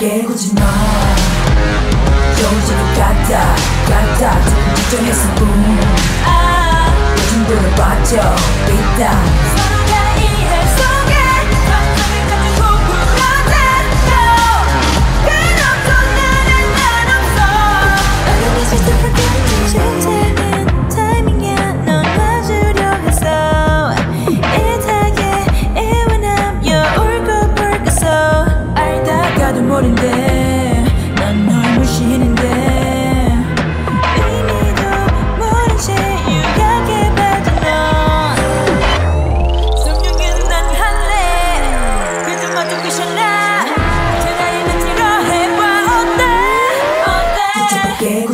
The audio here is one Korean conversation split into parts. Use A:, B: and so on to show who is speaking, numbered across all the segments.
A: 깨고지마. 여우저우 같다 같다
B: 조금
A: 걱정했을 뿐
B: 아,
A: 요즘 들어봤죠. 일단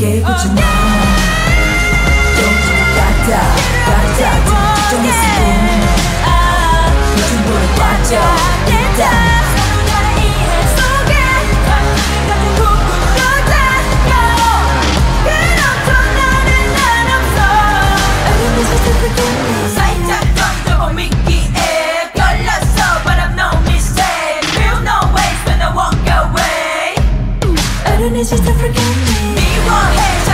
A: 깨우지 마 용기
B: 같아
A: 같아
B: 정말 forget me 你我黑色